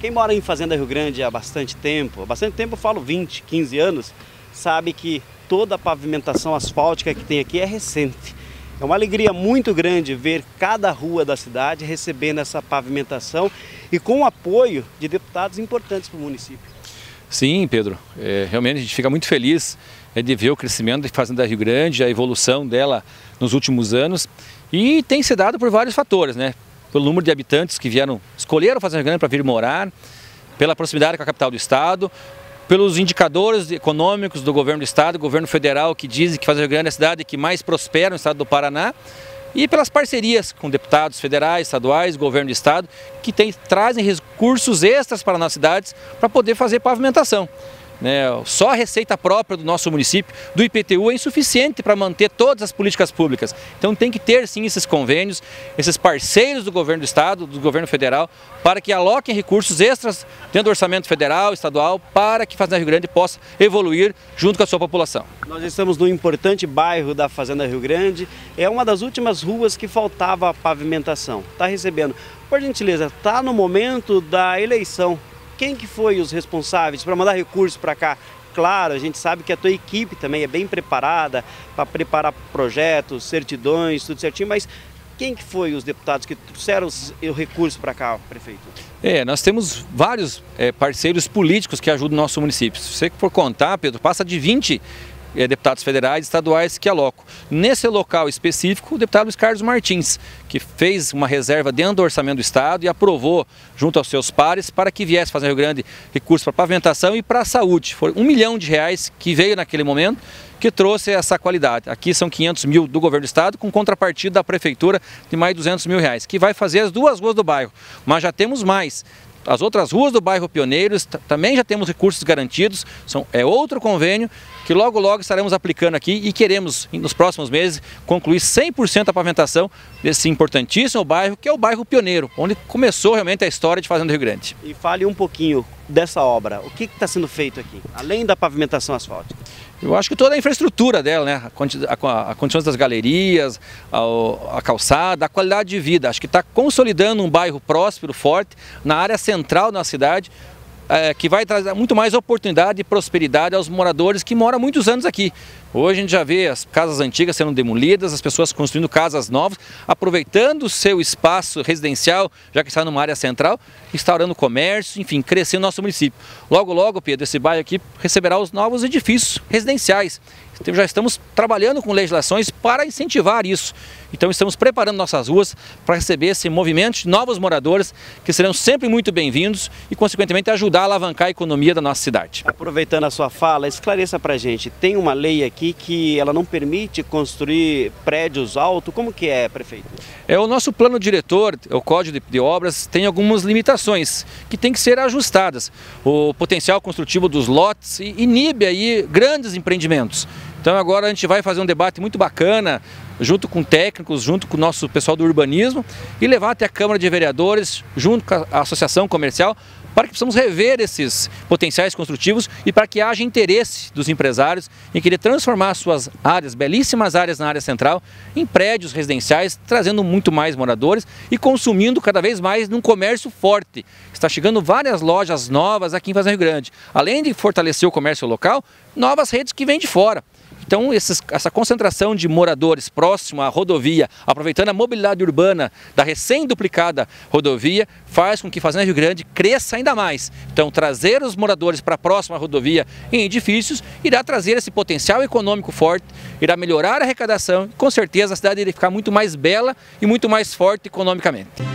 Quem mora em Fazenda Rio Grande há bastante tempo, há bastante tempo eu falo 20, 15 anos, sabe que toda a pavimentação asfáltica que tem aqui é recente. É uma alegria muito grande ver cada rua da cidade recebendo essa pavimentação e com o apoio de deputados importantes para o município. Sim, Pedro. É, realmente a gente fica muito feliz é, de ver o crescimento da Fazenda Rio Grande, a evolução dela nos últimos anos e tem se dado por vários fatores, né? Pelo número de habitantes que vieram, escolheram Fazenda Rio Grande para vir morar, pela proximidade com a capital do estado, pelos indicadores econômicos do governo do estado, do governo federal, que dizem que Fazenda Rio Grande é a cidade que mais prospera no estado do Paraná, e pelas parcerias com deputados federais, estaduais, governo do estado, que tem, trazem recursos extras para nossas cidades para poder fazer pavimentação. Né? Só a receita própria do nosso município, do IPTU, é insuficiente para manter todas as políticas públicas. Então tem que ter sim esses convênios, esses parceiros do governo do estado, do governo federal, para que aloquem recursos extras dentro do orçamento federal, estadual, para que Fazenda Rio Grande possa evoluir junto com a sua população. Nós estamos no importante bairro da Fazenda Rio Grande, é uma das últimas ruas que faltava pavimentação. Está recebendo. Por gentileza, está no momento da eleição quem que foi os responsáveis para mandar recursos para cá? Claro, a gente sabe que a tua equipe também é bem preparada para preparar projetos, certidões, tudo certinho, mas quem que foi os deputados que trouxeram o recurso para cá, prefeito? É, nós temos vários é, parceiros políticos que ajudam o nosso município. Se você for contar, Pedro, passa de 20 é, deputados federais e estaduais que alocam. Nesse local específico, o deputado Luiz Carlos Martins, que fez uma reserva dentro do orçamento do Estado e aprovou, junto aos seus pares, para que viesse fazer Rio Grande recursos para pavimentação e para a saúde. Foi um milhão de reais que veio naquele momento que trouxe essa qualidade. Aqui são 500 mil do governo do estado, com contrapartida da prefeitura de mais 200 mil reais, que vai fazer as duas ruas do bairro. Mas já temos mais. As outras ruas do bairro Pioneiros também já temos recursos garantidos, são, é outro convênio que logo logo estaremos aplicando aqui e queremos, nos próximos meses, concluir 100% a pavimentação desse importantíssimo bairro, que é o bairro Pioneiro, onde começou realmente a história de Fazenda Rio Grande. E fale um pouquinho dessa obra, o que está sendo feito aqui, além da pavimentação asfáltica? Eu acho que toda a infraestrutura dela, né? a, condições das galerias, a, a, calçada, a qualidade de vida. Acho que está consolidando um bairro próspero, forte, na área central da cidade, é, que vai trazer muito mais oportunidade e prosperidade aos moradores que moram há muitos anos aqui. Hoje a gente já vê as casas antigas sendo demolidas, as pessoas construindo casas novas, aproveitando o seu espaço residencial, já que está numa área central, instaurando comércio, enfim, crescendo o nosso município. Logo, logo, Pedro, esse bairro aqui receberá os novos edifícios residenciais. Já estamos trabalhando com legislações para incentivar isso. Então estamos preparando nossas ruas para receber esse movimento de novos moradores que serão sempre muito bem-vindos e consequentemente ajudar a alavancar a economia da nossa cidade. Aproveitando a sua fala, esclareça para a gente, tem uma lei aqui que ela não permite construir prédios altos, como que é, prefeito? É o nosso plano diretor, o Código de, de Obras, tem algumas limitações que têm que ser ajustadas. O potencial construtivo dos lotes inibe aí grandes empreendimentos. Então agora a gente vai fazer um debate muito bacana, junto com técnicos, junto com o nosso pessoal do urbanismo, e levar até a Câmara de Vereadores, junto com a Associação Comercial, para que possamos rever esses potenciais construtivos e para que haja interesse dos empresários em querer transformar suas áreas, belíssimas áreas na área central, em prédios residenciais, trazendo muito mais moradores e consumindo cada vez mais num comércio forte. Está chegando várias lojas novas aqui em Fazenda Rio Grande. Além de fortalecer o comércio local, novas redes que vêm de fora. Então, esses, essa concentração de moradores próximo à rodovia, aproveitando a mobilidade urbana da recém-duplicada rodovia, faz com que Fazenda Rio Grande cresça ainda mais. Então, trazer os moradores para próxima à rodovia em edifícios irá trazer esse potencial econômico forte, irá melhorar a arrecadação e, com certeza, a cidade irá ficar muito mais bela e muito mais forte economicamente.